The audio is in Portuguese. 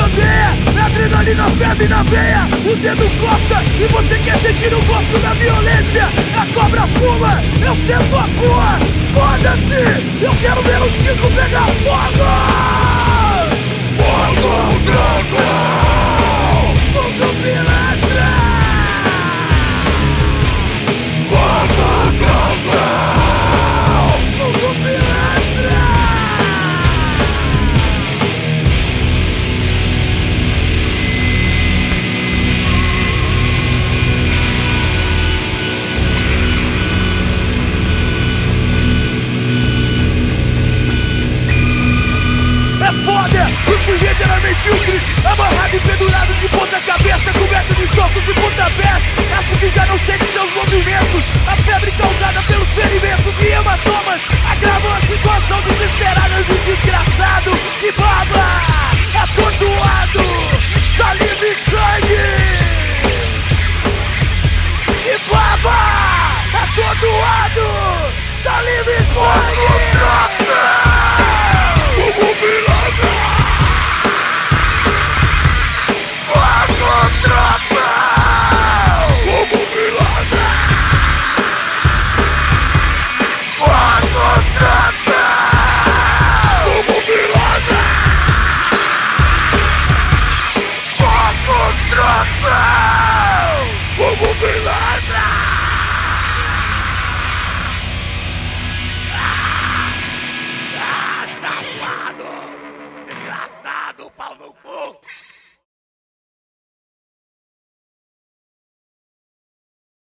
veia, é adrenalina ferve na veia, o dedo coça e você quer sentir o gosto da violência. A cobra fuma, eu sento a cor, foda-se, eu quero ver o circo pegar! Fogo! brother, o sujeito era medíocre Amarrado e pendurado de ponta cabeça Coberto de socos e pontapés Acho que já não sei de seus movimentos A febre causada pelos ferimentos. E hematomas Agravam a situação desesperada do desgraçado. Que baba, atordoado, saliva e sangue! Que baba, atordoado, saliva e sangue!